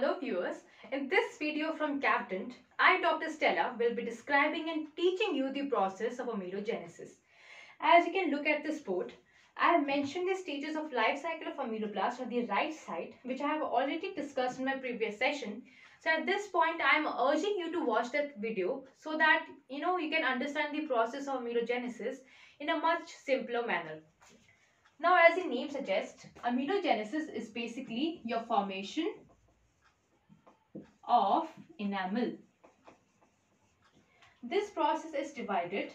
Hello viewers, in this video from Kapdent, I Dr. Stela will be describing and teaching you the process of amelogenesis. As you can look at this board, I have mentioned the stages of life cycle of ameloblast on the right side which I have already discussed in my previous session. So at this point I am urging you to watch that video so that you know you can understand the process of amelogenesis in a much simpler manner. Now as the name suggests, amelogenesis is basically your formation of enamel. This process is divided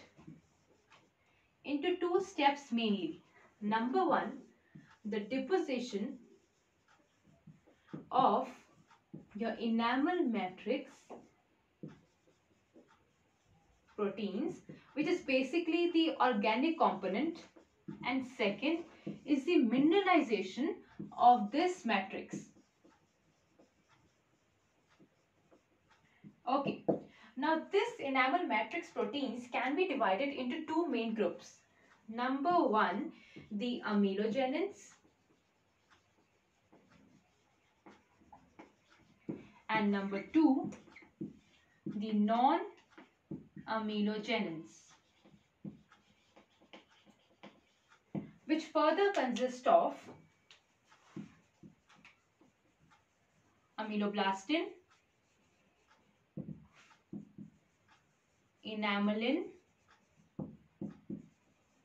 into two steps mainly. Number one, the deposition of your enamel matrix proteins which is basically the organic component and second is the mineralization of this matrix. Okay, now this enamel matrix proteins can be divided into two main groups. Number one, the amelogenins and number two, the non-amelogenins. which further consist of ameloblastin, enamelin,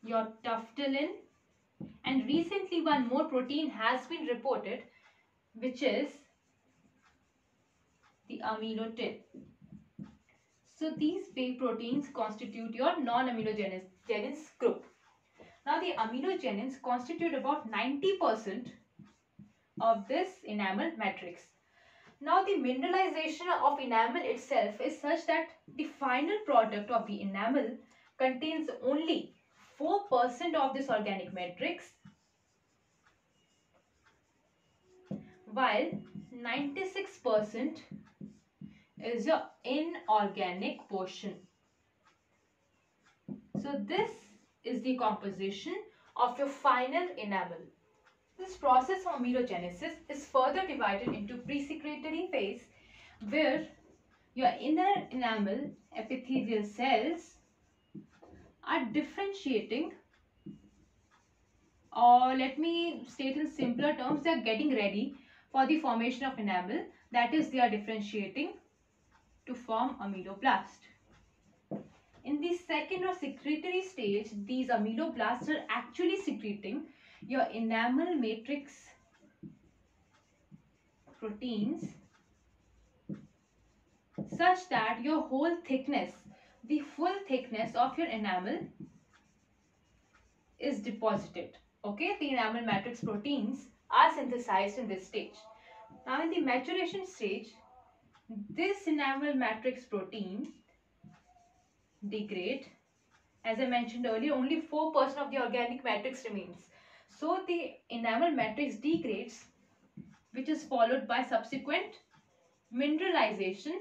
your tuftelin and recently one more protein has been reported which is the amelotin. So these proteins constitute your non-amelogenins group. Now the amelogenins constitute about 90% of this enamel matrix. Now the mineralization of enamel itself is such that the final product of the enamel contains only 4% of this organic matrix while 96% is your inorganic portion. So this is the composition of your final enamel. This process of amelogenesis is further divided into pre-secretory phase where your inner enamel epithelial cells are differentiating or let me state in simpler terms they are getting ready for the formation of enamel that is they are differentiating to form ameloblast. In the second or secretory stage, these ameloblasts are actually secreting your enamel matrix proteins such that your whole thickness, the full thickness of your enamel is deposited. Okay, the enamel matrix proteins are synthesized in this stage. Now in the maturation stage, this enamel matrix protein degrade. As I mentioned earlier, only 4% of the organic matrix remains. So the enamel matrix degrades, which is followed by subsequent mineralization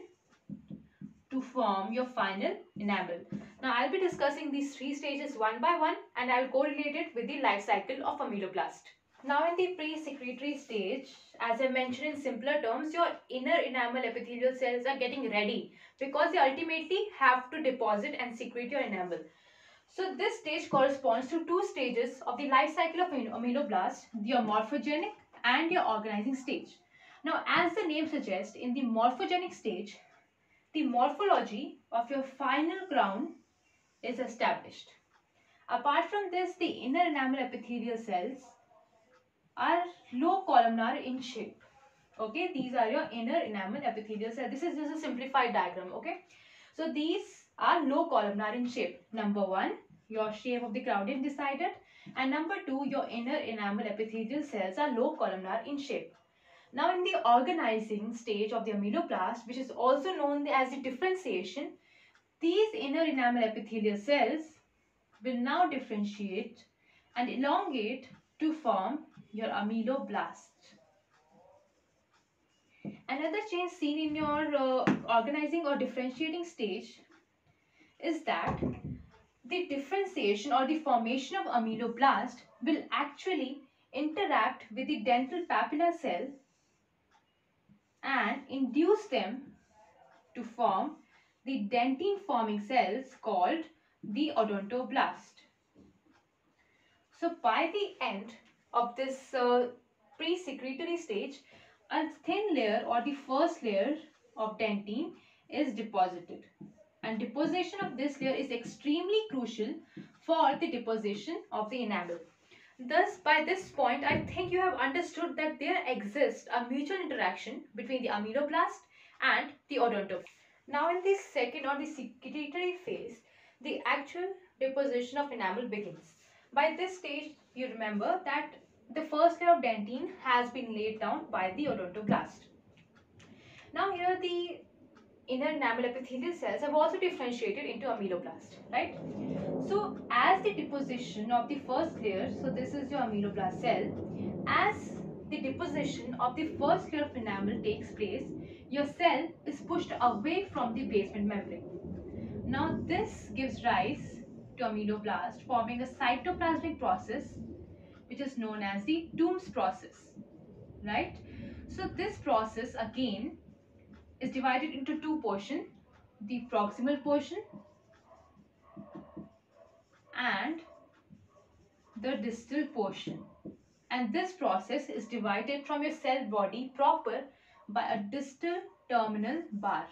to form your final enamel. Now I'll be discussing these three stages one by one and I'll correlate it with the life cycle of ameloblast. Now in the pre-secretory stage, as I mentioned in simpler terms, your inner enamel epithelial cells are getting ready because they ultimately have to deposit and secrete your enamel. So this stage corresponds to two stages of the life cycle of ameloblast, your morphogenic and your organizing stage. Now as the name suggests, in the morphogenic stage, the morphology of your final crown is established. Apart from this, the inner enamel epithelial cells are low columnar in shape. Okay, these are your inner enamel epithelial cells. This is just a simplified diagram. Okay, so these are low columnar in shape. Number one, your shape of the crown is decided, and number two, your inner enamel epithelial cells are low columnar in shape. Now, in the organizing stage of the ameloblast, which is also known as the differentiation, these inner enamel epithelial cells will now differentiate and elongate to form your ameloblast. Another change seen in your uh, organizing or differentiating stage is that the differentiation or the formation of ameloblast will actually interact with the dental papilla cell and induce them to form the dentine forming cells called the odontoblast. So by the end of this uh, pre-secretory stage, a thin layer or the first layer of dentine is deposited. And deposition of this layer is extremely crucial for the deposition of the enamel. Thus, by this point, I think you have understood that there exists a mutual interaction between the ameloblast and the odontoblast. Now, in the second or the secretory phase, the actual deposition of enamel begins. By this stage, you remember that the first layer of dentine has been laid down by the odontoblast. Now here the inner enamel epithelial cells have also differentiated into ameloblast, right? So as the deposition of the first layer, so this is your ameloblast cell, as the deposition of the first layer of enamel takes place, your cell is pushed away from the basement membrane. Now this gives rise to ameloblast forming a cytoplasmic process which is known as the Tomes process, right? So this process again is divided into two portions, the proximal portion and the distal portion. And this process is divided from your cell body proper by a distal terminal bar.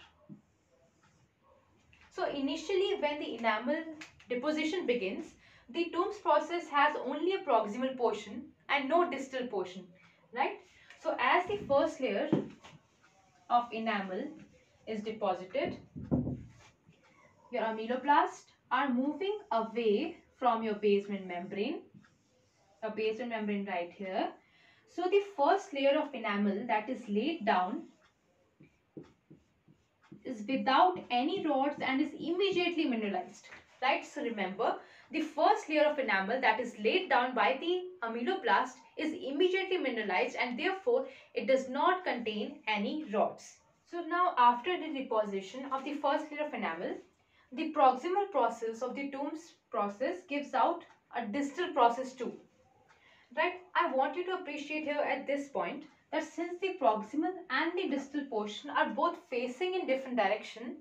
So initially when the enamel deposition begins, the Tomes process has only a proximal portion and no distal portion, right? So as the first layer of enamel is deposited, your ameloblast are moving away from your basement membrane, a basement membrane right here. So the first layer of enamel that is laid down is without any rods and is immediately mineralized right? So remember, the first layer of enamel that is laid down by the ameloblast is immediately mineralized and therefore it does not contain any rods. So now after the deposition of the first layer of enamel, the proximal process of the Tomes process gives out a distal process too. Right? I want you to appreciate here at this point that since the proximal and the distal portion are both facing in different direction,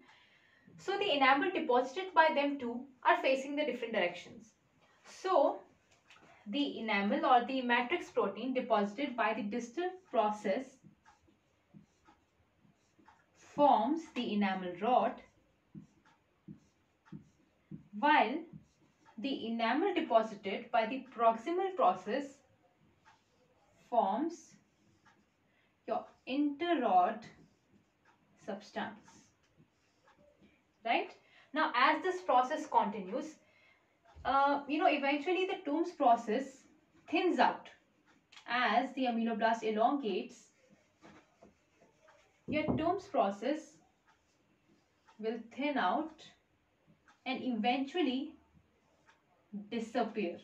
so the enamel deposited by them too are facing the different directions. So the enamel or the matrix protein deposited by the distal process forms the enamel rod while the enamel deposited by the proximal process forms your interrod substance right? Now, as this process continues, uh, you know, eventually the Tomes process thins out as the ameloblast elongates. Your Tomes process will thin out and eventually disappear.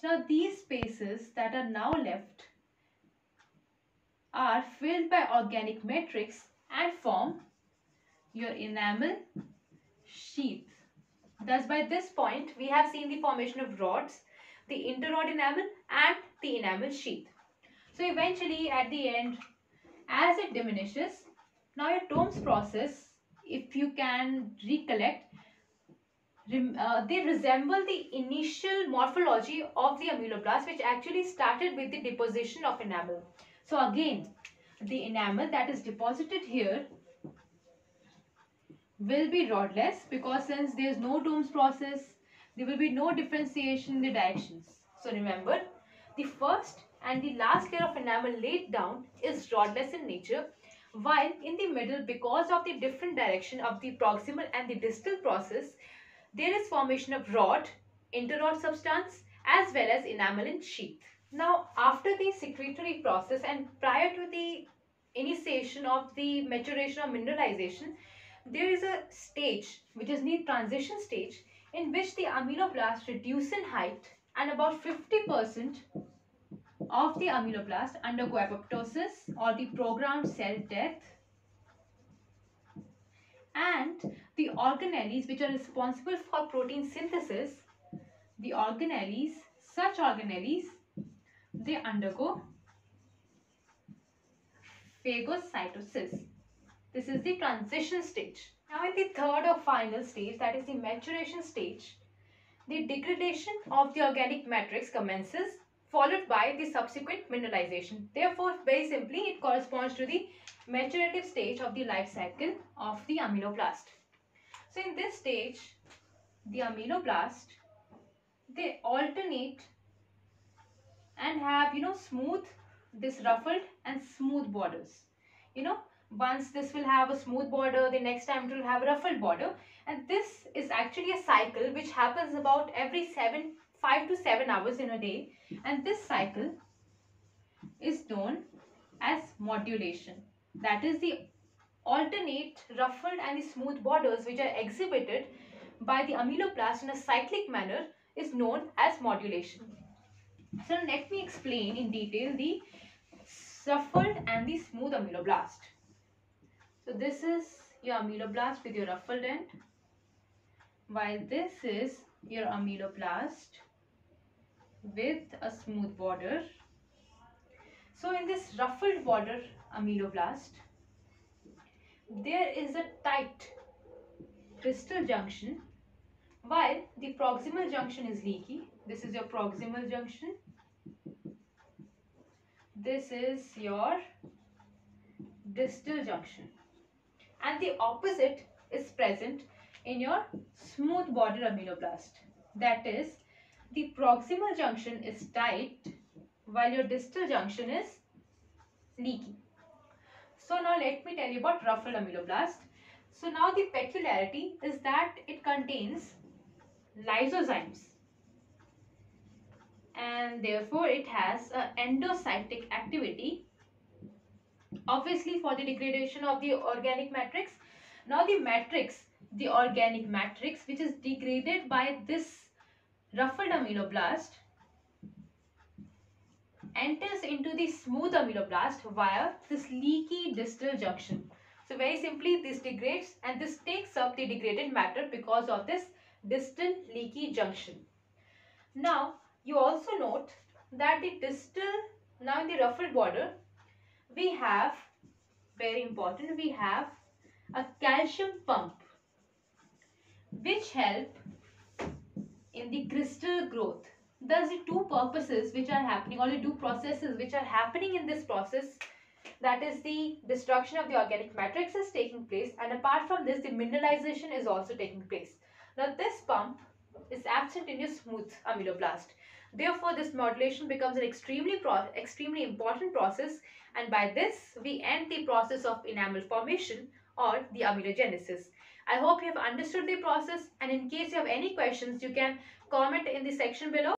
So now these spaces that are now left are filled by organic matrix and form your enamel sheath. Thus by this point we have seen the formation of rods, the interrod enamel and the enamel sheath. So eventually at the end as it diminishes, now your Tomes process if you can recollect uh, they resemble the initial morphology of the ameloblast which actually started with the deposition of enamel. So again the enamel that is deposited here will be rodless because since there is no Tomes process, there will be no differentiation in the directions. So remember, the first and the last layer of enamel laid down is rodless in nature while in the middle because of the different direction of the proximal and the distal process there is formation of rod, interrod substance as well as enamel in sheath. Now after the secretory process and prior to the initiation of the maturation or mineralization there is a stage which is the transition stage in which the ameloblast reduce in height and about 50% of the ameloblast undergo apoptosis or the programmed cell death and the organelles which are responsible for protein synthesis the organelles such organelles they undergo phagocytosis. This is the transition stage. Now in the third or final stage, that is the maturation stage, the degradation of the organic matrix commences followed by the subsequent mineralization. Therefore, very simply, it corresponds to the maturative stage of the life cycle of the ameloblast. So, in this stage, the ameloblast, they alternate and have, you know, smooth, this ruffled and smooth borders. You know, once this will have a smooth border, the next time it will have a ruffled border. And this is actually a cycle which happens about every 7, 5 to 7 hours in a day. And this cycle is known as modulation. That is the alternate ruffled and the smooth borders which are exhibited by the ameloblast in a cyclic manner is known as modulation. So let me explain in detail the ruffled and the smooth ameloblast. So this is your ameloblast with your ruffled end while this is your ameloblast with a smooth border. So in this ruffled border ameloblast, there is a tight distal junction while the proximal junction is leaky. This is your proximal junction. This is your distal junction and the opposite is present in your smooth border ameloblast. That is, the proximal junction is tight while your distal junction is leaky. So now let me tell you about ruffled ameloblast. So now the peculiarity is that it contains lysozymes and therefore it has an endocytic activity obviously for the degradation of the organic matrix. Now the matrix, the organic matrix which is degraded by this ruffled ameloblast enters into the smooth ameloblast via this leaky distal junction. So very simply this degrades and this takes up the degraded matter because of this distal leaky junction. Now you also note that the distal, now in the ruffled border, we have, very important, we have a calcium pump which help in the crystal growth. Thus the two purposes which are happening or the two processes which are happening in this process that is the destruction of the organic matrix is taking place and apart from this the mineralization is also taking place. Now this pump is absent in your smooth ameloblast. Therefore, this modulation becomes an extremely, extremely important process and by this we end the process of enamel formation or the amelogenesis. I hope you have understood the process and in case you have any questions, you can comment in the section below.